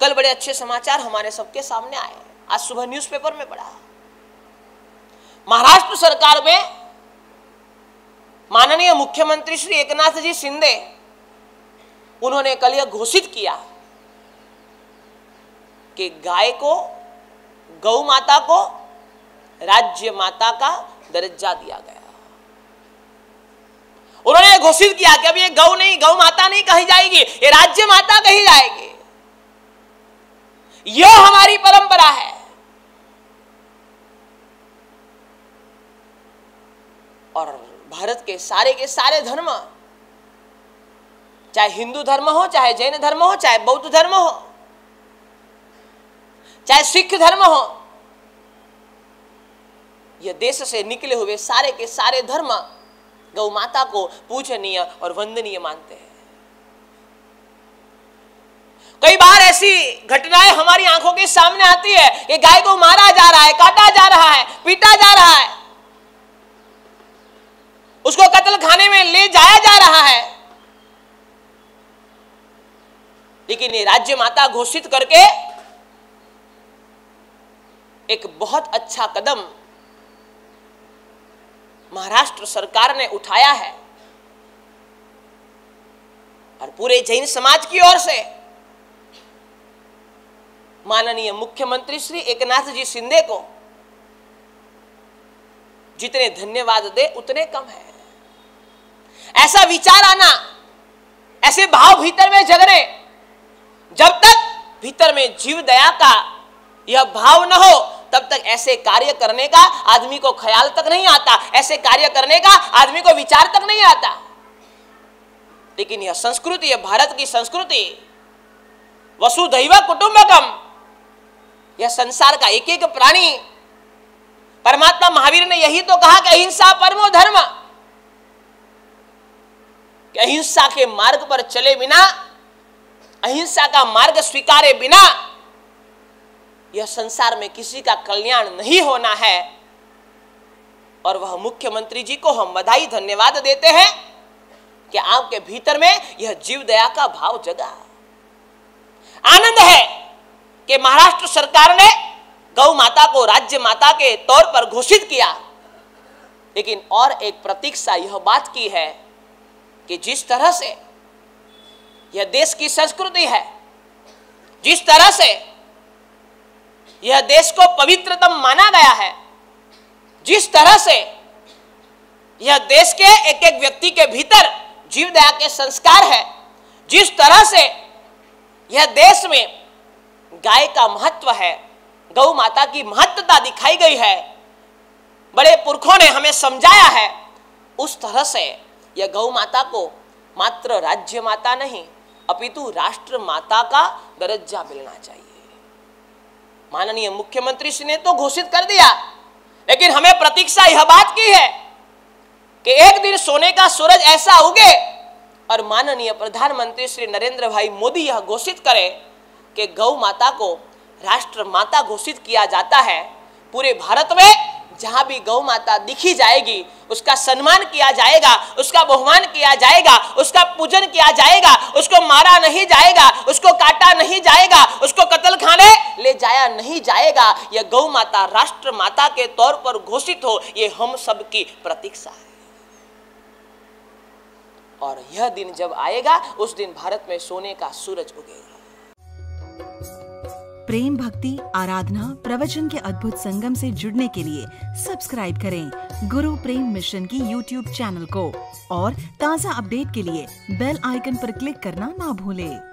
कल बड़े अच्छे समाचार हमारे सबके सामने आए आज सुबह न्यूज़पेपर में पढ़ा। महाराष्ट्र सरकार में माननीय मुख्यमंत्री श्री एकनाथ जी शिंदे, उन्होंने कल यह घोषित किया कि गाय को, गौ माता को राज्य माता का दर्जा दिया गया। उन्होंने घोषित किया कि अब ये गौ नहीं, गौ माता नहीं कही जाएगी, ये राज्य माता कही जाएगी। यह हमारी परंपरा है। और भारत के सारे के सारे धर्म, चाहे हिंदू धर्म हो, चाहे जैन धर्म हो, चाहे बौद्ध धर्म हो, चाहे सिख धर्म हो यह देश से निकले हुए सारे के सारे धर्म गौ माता को पूजनीय और वंदनीय मानते हैं। कई बार ऐसी घटनाएँ हमारी आँखों के सामने आती है कि गाय को मारा जा रहा है, काटा जा रहा है, पीटा जा रहा है। उसको कत्ल खाने में ले जाया जा रहा है। लेकिन ये राज्य माता घोषित करके एक बहुत अच्छा कदम महाराष्ट्र सरकार ने उठाया है। और पूरे जैन समाज की ओर से माननीय मुख्यमंत्री श्री एकनाथ जी शिंदे को जितने धन्यवाद दे, उतने कम है। ऐसा विचार आना, ऐसे भाव भीतर में जगने, जब तक भीतर में जीव दया का यह भाव न हो, तब तक ऐसे कार्य करने का आदमी को ख्याल तक नहीं आता, ऐसे कार्य करने का आदमी को विचार तक नहीं आता। लेकिन यह संस्कृति, यह भारत की संस्कृति, वसुधैव कुटुंबकम यह संसार का एक एक प्राणी। परमात्मा महावीर ने यही तो कहा कि अहिंसा परमो धर्म। अहिंसा के मार्ग पर चले बिना, अहिंसा का मार्ग स्वीकारे बिना, यह संसार में किसी का कल्याण नहीं होना है। और वह मुख्यमंत्री जी को हम बधाई, धन्यवाद देते हैं कि आपके भीतर में यह जीव दया का भाव जगा। आनंद है। कि महाराष्ट्र सरकार ने गौ माता को राज्य माता के तौर पर घोषित किया। लेकिन और एक प्रतीक्षा यह बात की है कि जिस तरह से यह देश की संस्कृति है, जिस तरह से यह देश को पवित्रतम माना गया है, जिस तरह से यह देश के एक एक व्यक्ति के भीतर जीव दया के संस्कार है, जिस तरह से यह देश में गाय का महत्व है। गौ माता की महत्वता दिखाई गई है। बड़े पुरखों ने हमें समझाया है। उस तरह से यह गौ माता को मात्र राज्य माता नहीं, अपितु राष्ट्र माता का दर्जा मिलना चाहिए। माननीय मुख्यमंत्री श्री ने तो घोषित कर दिया, लेकिन हमें प्रतीक्षा यह बात की है कि एक दिन सोने का सूरज ऐसा उगे और माननीय प्रधानमंत्री श्री नरेंद्र भाई मोदी यह घोषित करे कि गौ माता को राष्ट्र माता घोषित किया जाता है। पूरे भारत में जहाँ भी गौ माता दिखी जाएगी, उसका सम्मान किया जाएगा, उसका बहुमान किया जाएगा, उसका पूजन किया जाएगा, उसको मारा नहीं जाएगा, उसको काटा नहीं जाएगा, उसको कत्ल खाने ले जाया नहीं जाएगा। यह गौ माता राष्ट्र माता के तौर पर घोषित हो, ये हम सब की प्रतीक्षा है। और यह दिन जब आएगा, उस दिन भारत में सोने का सूरज उगेगा। प्रेम भक्ति, आराधना, प्रवचन के अद्भुत संगम से जुड़ने के लिए सब्सक्राइब करें गुरु प्रेम मिशन की यूट्यूब चैनल को और ताज़ा अपडेट के लिए बेल आइकन पर क्लिक करना ना भूलें।